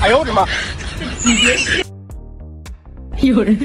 哎呦我的妈！你别信，有人。